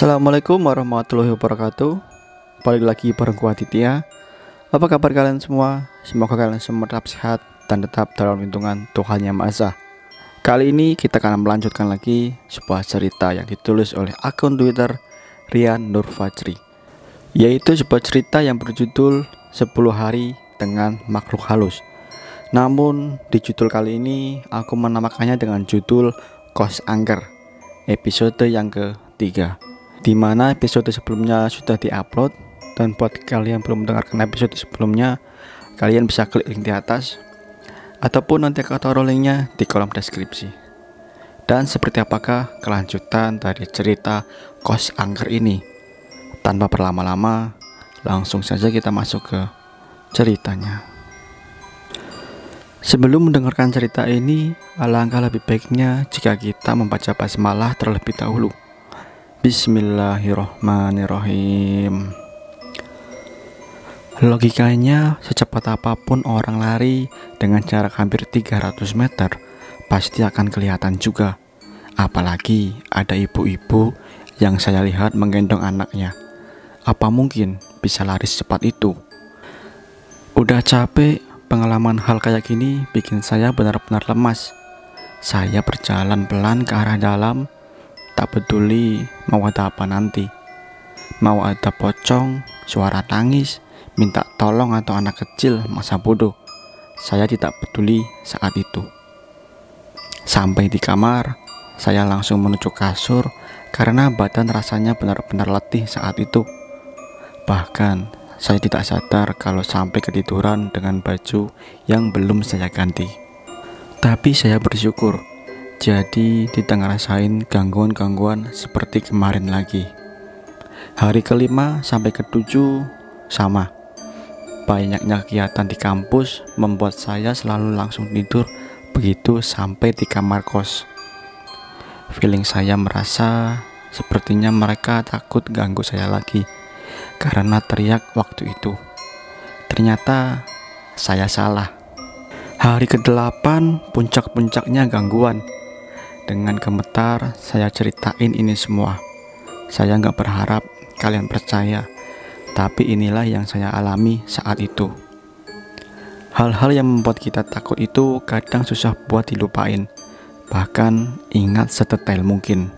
Assalamualaikum warahmatullahi wabarakatuh. Balik lagi bareng gua Aditya. Apa kabar kalian semua? Semoga kalian semua tetap sehat dan tetap dalam lindungan Tuhan Yang Maha Esa. Kali ini kita akan melanjutkan lagi sebuah cerita yang ditulis oleh akun Twitter Rian Nur Fajri Yaitu sebuah cerita yang berjudul 10 hari dengan makhluk halus. Namun di judul kali ini aku menamakannya dengan judul Kos Angker Episode yang ketiga di mana episode sebelumnya sudah diupload dan buat kalian belum mendengarkan episode sebelumnya kalian bisa klik link di atas ataupun nanti akan taruh linknya di kolom deskripsi. Dan seperti apakah kelanjutan dari cerita kos angker ini? Tanpa berlama-lama langsung saja kita masuk ke ceritanya. Sebelum mendengarkan cerita ini, alangkah lebih baiknya jika kita membaca basmalah terlebih dahulu. Bismillahirrohmanirrohim Logikanya secepat apa pun orang lari dengan jarak hampir 300 meter pasti akan kelihatan juga. Apalagi ada ibu-ibu yang saya lihat menggendong anaknya. Apa mungkin bisa lari secepat itu? Udah capek pengalaman hal kayak gini bikin saya benar-benar lemas. Saya berjalan pelan ke arah dalam Tak peduli mau ada apa nanti. Mau ada pocong, suara tangis, minta tolong atau anak kecil masa bodoh. Saya tidak peduli saat itu. Sampai di kamar, saya langsung menuju kasur karena badan rasanya benar-benar letih saat itu. Bahkan saya tidak sadar kalau sampai ketiduran dengan baju yang belum saya ganti. Tapi saya bersyukur jadi tidak ngerasain gangguan-gangguan seperti kemarin lagi. Hari kelima sampai ketujuh sama. Banyaknya kegiatan di kampus membuat saya selalu langsung tidur begitu sampai di kamar kos. Feeling saya merasa sepertinya mereka takut ganggu saya lagi karena teriak waktu itu. Ternyata saya salah. Hari ke-8 puncak-puncaknya gangguan. Dengan gemetar, saya ceritain ini semua. Saya nggak berharap kalian percaya, tapi inilah yang saya alami saat itu. Hal-hal yang membuat kita takut itu kadang susah buat dilupain, bahkan ingat setetail mungkin.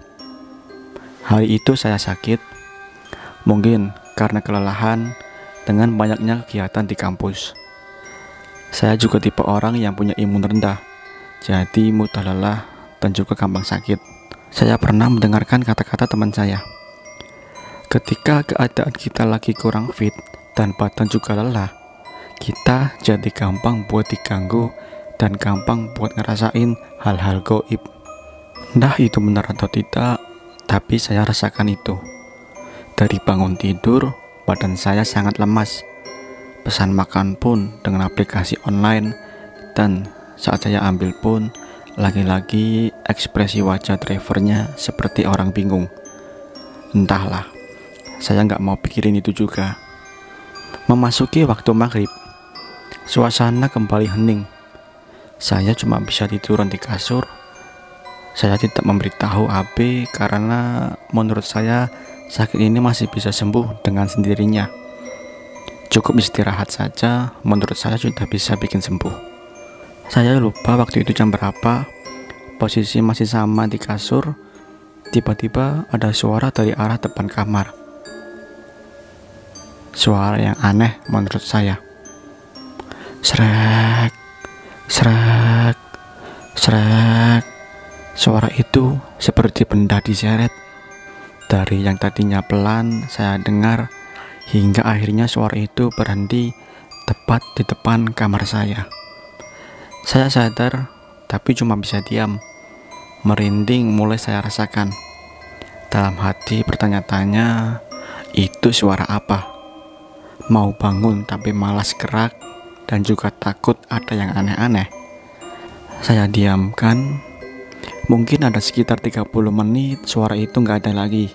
Hari itu saya sakit, mungkin karena kelelahan dengan banyaknya kegiatan di kampus. Saya juga tipe orang yang punya imun rendah, jadi mudah lelah dan juga gampang sakit. Saya pernah mendengarkan kata-kata teman saya. Ketika keadaan kita lagi kurang fit dan badan juga lelah, kita jadi gampang buat diganggu dan gampang buat ngerasain hal-hal goib. Nah itu benar atau tidak, tapi saya rasakan itu. Dari bangun tidur, badan saya sangat lemas. Pesan makan pun dengan aplikasi online dan saat saya ambil pun lagi-lagi ekspresi wajah drivernya seperti orang bingung. Entahlah, saya nggak mau pikirin itu juga. Memasuki waktu maghrib, suasana kembali hening. Saya cuma bisa tiduran di kasur. Saya tidak memberitahu AB karena menurut saya sakit ini masih bisa sembuh dengan sendirinya. Cukup istirahat saja, menurut saya sudah bisa bikin sembuh. Saya lupa waktu itu jam berapa. Posisi masih sama di kasur. Tiba-tiba ada suara dari arah depan kamar. Suara yang aneh menurut saya. Srek, srek, srek. Suara itu seperti benda diseret. Dari yang tadinya pelan saya dengar hingga akhirnya suara itu berhenti tepat di depan kamar saya. Saya sadar, tapi cuma bisa diam. Merinding mulai saya rasakan. Dalam hati bertanya-tanya, itu suara apa? Mau bangun tapi malas gerak dan juga takut ada yang aneh-aneh. Saya diamkan. Mungkin ada sekitar 30 menit suara itu nggak ada lagi.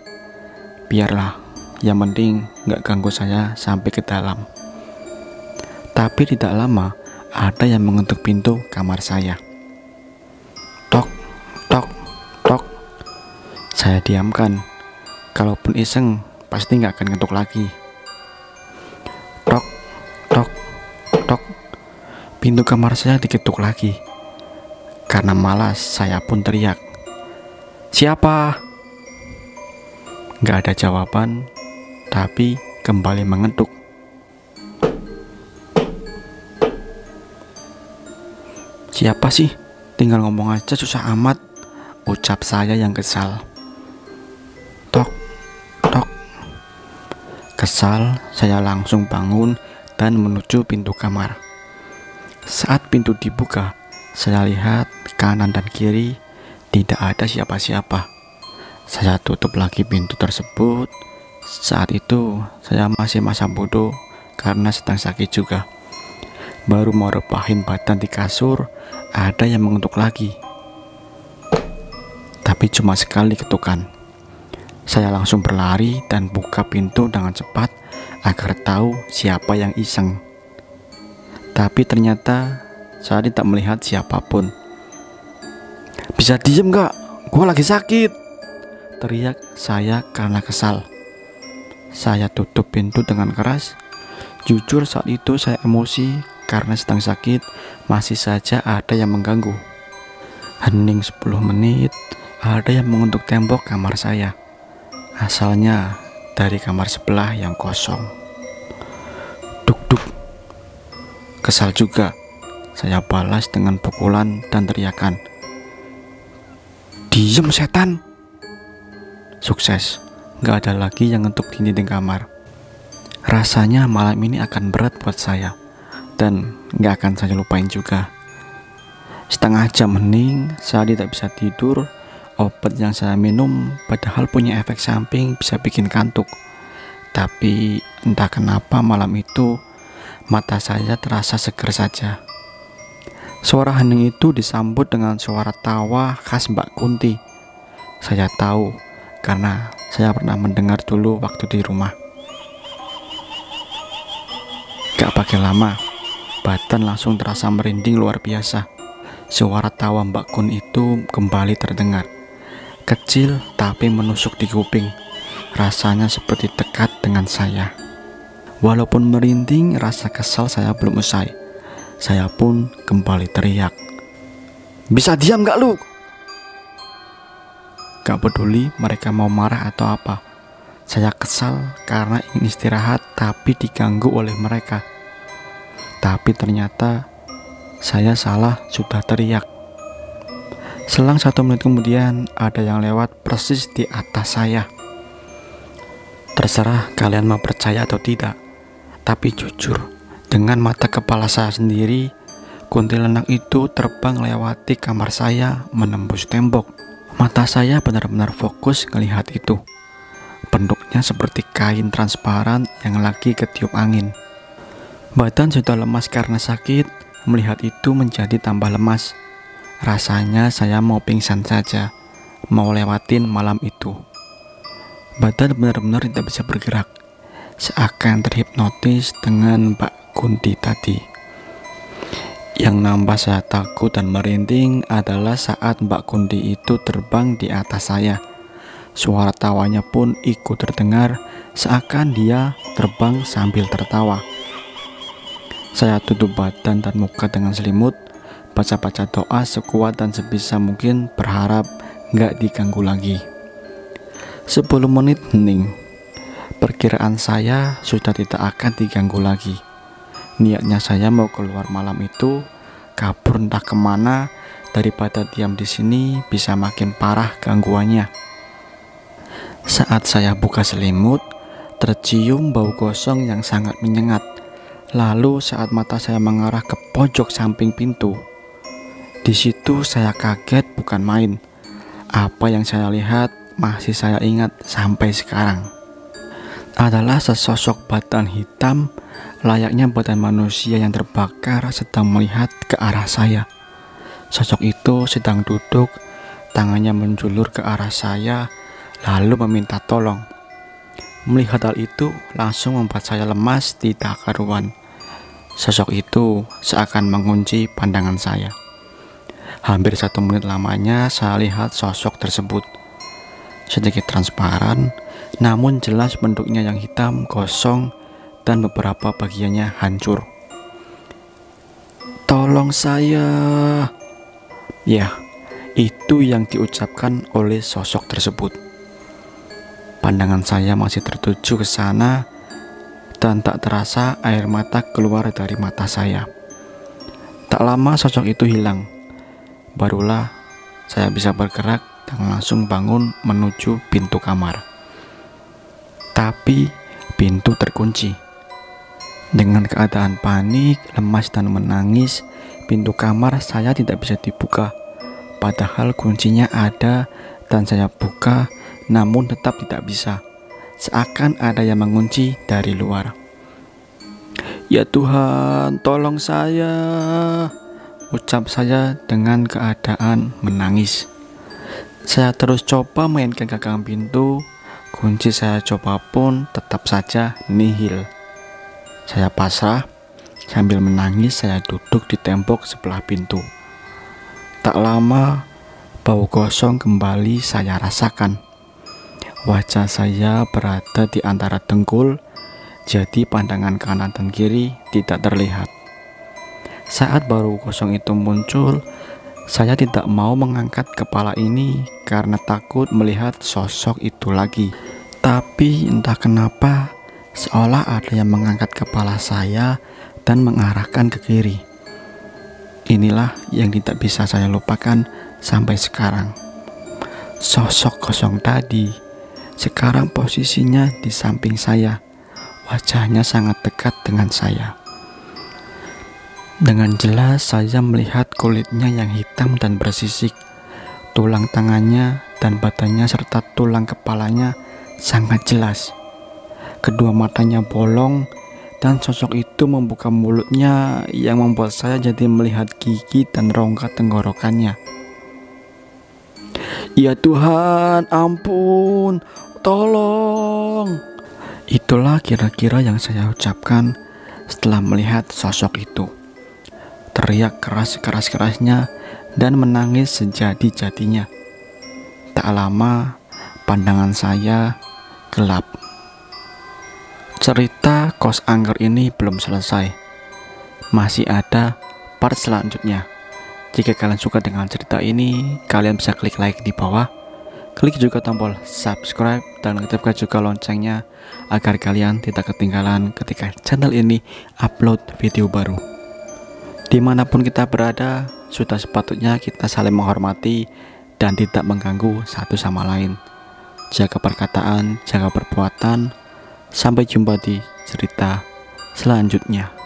Biarlah, yang penting nggak ganggu saya sampai ke dalam. Tapi tidak lama, ada yang mengetuk pintu kamar saya. Tok, tok, tok. Saya diamkan Kalaupun iseng, pasti nggak akan ngetuk lagi. Tok, tok, tok. Pintu kamar saya diketuk lagi. Karena malas, saya pun teriak. Siapa? Gak ada jawaban, tapi kembali mengetuk. Siapa sih? Tinggal ngomong aja susah amat, ucap saya yang kesal. Tok, tok. Kesal, saya langsung bangun dan menuju pintu kamar. Saat pintu dibuka, saya lihat kanan dan kiri tidak ada siapa-siapa. Saya tutup lagi pintu tersebut. Saat itu saya masih masa bodoh karena sedang sakit juga. Baru mau repahin badan di kasur, ada yang mengetuk lagi. Tapi cuma sekali ketukan. Saya langsung berlari dan buka pintu dengan cepat agar tahu siapa yang iseng. Tapi ternyata saya tidak melihat siapa pun. Bisa diem gak? Gue lagi sakit. Teriak saya karena kesal. Saya tutup pintu dengan keras. Jujur saat itu saya emosi karena sedang sakit masih saja ada yang mengganggu. Hening 10 menit, ada yang menguntuk tembok kamar saya. Asalnya dari kamar sebelah yang kosong. Kesal juga, saya balas dengan pukulan dan teriakan. Diem setan! Sukses, gak ada lagi yang ngetuk di dinding kamar. Rasanya malam ini akan berat buat saya, dan gak akan saya lupain juga. Setengah jam hening, saya tidak bisa tidur. Obat yang saya minum padahal punya efek samping bisa bikin kantuk. Tapi entah kenapa malam itu mata saya terasa seger saja. Suara hening itu disambut dengan suara tawa khas Mbak Kunti. Saya tahu karena saya pernah mendengar dulu waktu di rumah. Gak pakai lama, badan langsung terasa merinding luar biasa. Suara tawa Mbak Kun itu kembali terdengar. Kecil tapi menusuk di kuping. Rasanya seperti dekat dengan saya. Walaupun merinding, rasa kesal saya belum usai. Saya pun kembali teriak. Bisa diam gak lu? Gak peduli mereka mau marah atau apa. Saya kesal karena ingin istirahat tapi diganggu oleh mereka. Tapi ternyata saya salah sudah teriak. Selang satu menit kemudian ada yang lewat persis di atas saya. Terserah kalian mau percaya atau tidak. Tapi jujur, dengan mata kepala saya sendiri, kuntilanak itu terbang lewati kamar saya menembus tembok. Mata saya benar-benar fokus melihat itu. Bentuknya seperti kain transparan yang lagi ketiup angin. Badan sudah lemas karena sakit, melihat itu menjadi tambah lemas. Rasanya saya mau pingsan saja, mau lewatin malam itu. Badan benar-benar tidak bisa bergerak seakan terhipnotis dengan Mbak Kunti tadi. Yang nambah saya takut dan merinding adalah saat Mbak Kunti itu terbang di atas saya. Suara tawanya pun ikut terdengar seakan dia terbang sambil tertawa. Saya tutup badan dan muka dengan selimut, baca-baca doa sekuat dan sebisa mungkin berharap gak diganggu lagi. 10 menit hening, Perkiraan saya sudah tidak akan diganggu lagi. Niatnya saya mau keluar malam itu, kabur entah ke mana, daripada diam di sini bisa makin parah gangguannya. Saat saya buka selimut, tercium bau gosong yang sangat menyengat. Lalu saat mata saya mengarah ke pojok samping pintu, di situ saya kaget bukan main. Apa yang saya lihat masih saya ingat sampai sekarang adalah sesosok badan hitam layaknya badan manusia yang terbakar sedang melihat ke arah saya. Sosok itu sedang duduk, tangannya menjulur ke arah saya, lalu meminta tolong. Melihat hal itu langsung membuat saya lemas di karuan. Sosok itu seakan mengunci pandangan saya. Hampir satu menit lamanya saya lihat sosok tersebut. Sedikit transparan, namun jelas bentuknya yang hitam, kosong, dan beberapa bagiannya hancur. Tolong saya. Ya, itu yang diucapkan oleh sosok tersebut. Pandangan saya masih tertuju ke sana dan tak terasa air mata keluar dari mata saya. Tak lama sosok itu hilang. Barulah saya bisa bergerak dan langsung bangun menuju pintu kamar. Tapi pintu terkunci. Dengan keadaan panik, lemas dan menangis, pintu kamar saya tidak bisa dibuka. Padahal kuncinya ada dan saya buka, namun tetap tidak bisa. Seakan ada yang mengunci dari luar. Ya Tuhan, tolong saya. Ucap saya dengan keadaan menangis. Saya terus coba mainkan gagang pintu. Kunci saya coba pun tetap saja nihil. Saya pasrah. Sambil menangis, saya duduk di tembok sebelah pintu. Tak lama, bau gosong kembali saya rasakan. Wajah saya berada di antara dengkul, jadi pandangan kanan dan kiri tidak terlihat. Saat bau gosong itu muncul, saya tidak mau mengangkat kepala ini karena takut melihat sosok itu lagi. Tapi entah kenapa, seolah ada yang mengangkat kepala saya dan mengarahkan ke kiri. Inilah yang tidak bisa saya lupakan sampai sekarang. Sosok kosong tadi sekarang posisinya di samping saya. Wajahnya sangat dekat dengan saya. Dengan jelas saya melihat kulitnya yang hitam dan bersisik. Tulang tangannya dan badannya serta tulang kepalanya sangat jelas. Kedua matanya bolong dan sosok itu membuka mulutnya yang membuat saya jadi melihat gigi dan rongga tenggorokannya. Ya Tuhan, ampun, tolong. Itulah kira-kira yang saya ucapkan setelah melihat sosok itu. Teriak keras-keras-kerasnya dan menangis sejadi-jadinya. Tak lama, pandangan saya gelap. Cerita kos angker ini belum selesai. Masih ada part selanjutnya. Jika kalian suka dengan cerita ini, kalian bisa klik like di bawah. Klik juga tombol subscribe dan aktifkan juga loncengnya agar kalian tidak ketinggalan ketika channel ini upload video baru. Di mana pun kita berada, sudah sepatutnya kita saling menghormati dan tidak mengganggu satu sama lain. Jaga perkataan, jaga perbuatan, Sampai jumpa di cerita selanjutnya.